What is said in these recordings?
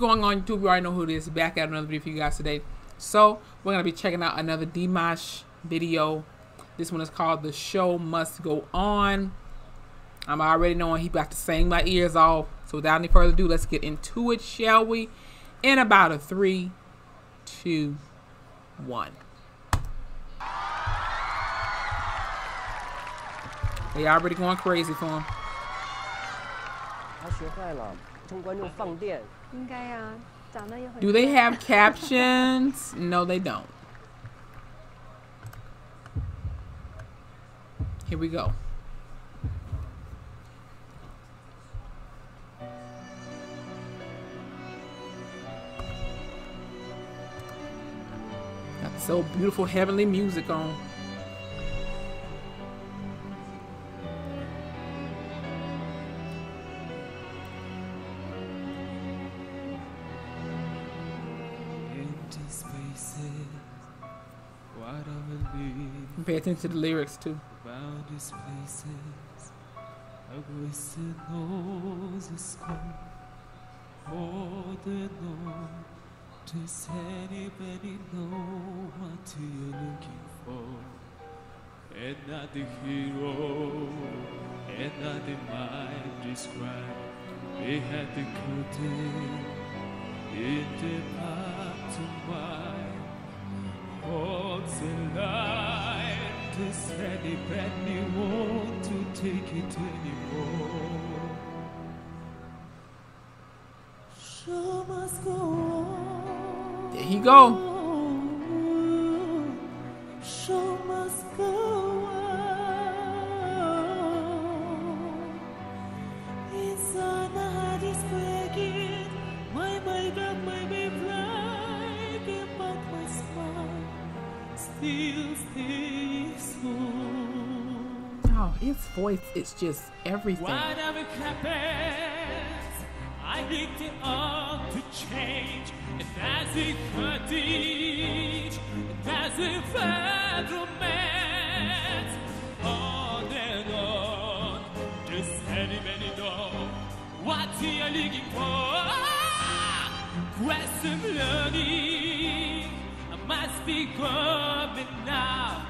going on YouTube? You already know who it is. Back at another video for you guys today. So we're gonna be checking out another Dimash video. This one is called "The Show Must Go On." I'm already knowing he about to sing my ears off. So without any further ado, let's get into it, shall we? In about a three, two, one. They already going crazy for him. 他学坏了，冲观众放电。应该呀，长得也很。 Do they have captions? No, they don't. Here we go. Got so beautiful heavenly music on. Pay attention to the lyrics too. about these places. A wasted nose is gone. Holding on. Does anybody know what you're looking for? And not the hero, and not the mind described. They had the curtain in the path to mine. Holds a line. Does anybody want to take it anymore? Show must go on. There he go. Show Oh, his voice is just everything. Whatever happens, I need the all to change. And it teach, and it romance, on and on, just what you're looking for. Question learning, I must be now.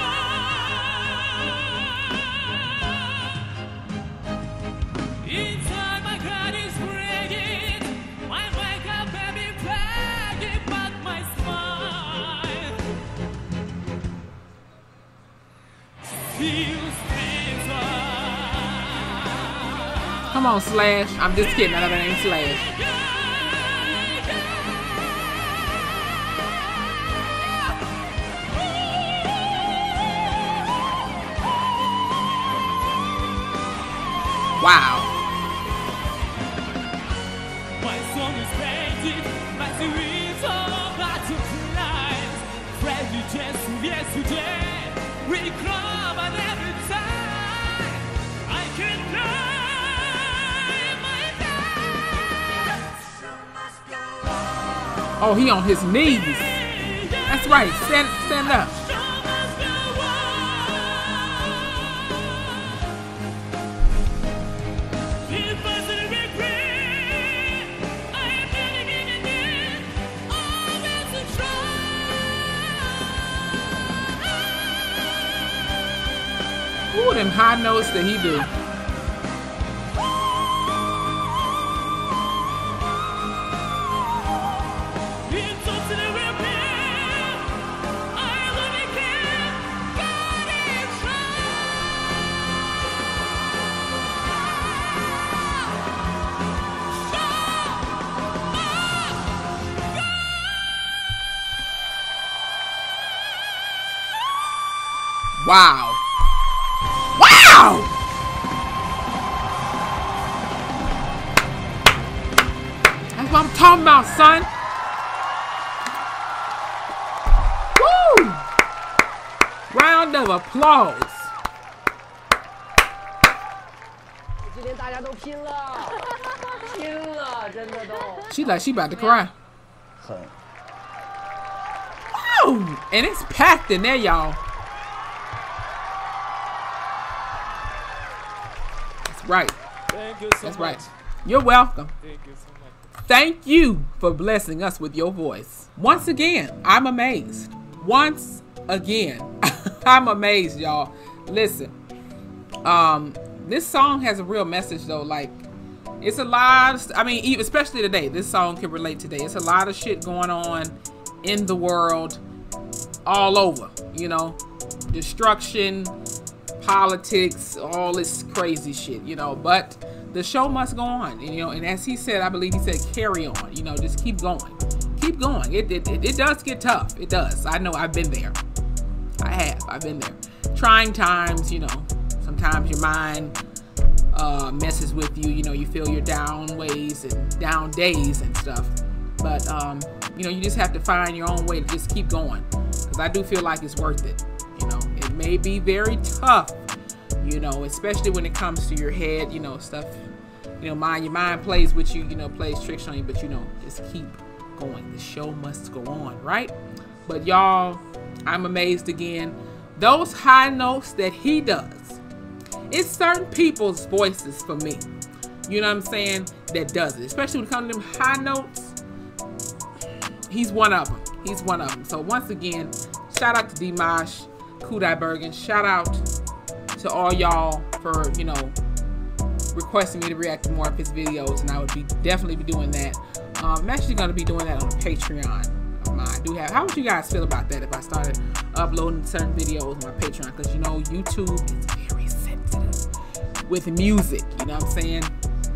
Come on, Slash. I'm just kidding. I know that ain't Slash. Wow. My song is painted by the wings of butterflies. Friendly just yesterday, Oh, he on his knees. That's right. Stand, stand up. Them high notes that he do. Wow. Wow! talking about, son. Woo! Round of applause. 今天大家都拼了，拼了，真的都 She like she about to cry. 很。 Woo! And it's packed in there, y'all. That's right. Thank you so That's much. right. You're welcome. Thank you so much. Thank you for blessing us with your voice. Once again, I'm amazed. Once again, I'm amazed, y'all. Listen, um, this song has a real message though. Like, it's a lot. Of, I mean, even, especially today, this song can relate today. It's a lot of shit going on in the world, all over. You know, destruction, politics, all this crazy shit. You know, but the show must go on. And, you know, and as he said, I believe he said, carry on. You know, just keep going, keep going. It it, it, it does get tough. It does. I know. I've been there. I have. I've been there. Trying times. You know, sometimes your mind uh, messes with you. You know, you feel your down ways and down days and stuff. But um, you know, you just have to find your own way to just keep going. Because I do feel like it's worth it. You know, it may be very tough. You know, especially when it comes to your head. You know, stuff. You know, mind your mind plays with you. You know, plays tricks on you. But you know, just keep going. The show must go on, right? But y'all, I'm amazed again. Those high notes that he does it's certain people's voices for me. You know what I'm saying? That does it. Especially when it comes to them high notes. He's one of them. He's one of them. So once again, shout out to Dimash Kudaibergen. Shout out to all y'all for, you know, requesting me to react to more of his videos. And I would be definitely be doing that. Um, I'm actually going to be doing that on Patreon. I do have. How would you guys feel about that if I started uploading certain videos on my Patreon? Because, you know, YouTube is very sensitive with music. You know what I'm saying?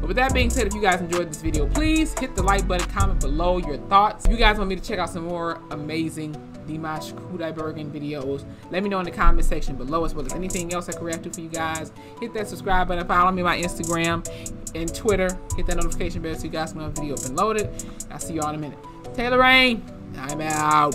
But with that being said, if you guys enjoyed this video, please hit the like button, comment below your thoughts. If you guys want me to check out some more amazing Dimash Kudaibergen videos, let me know in the comment section below as well as anything else I can react to for you guys. Hit that subscribe button, follow me on my Instagram and Twitter. Hit that notification bell so you guys know when a video been loaded. I'll see you all in a minute. Taylor Rain, I'm out.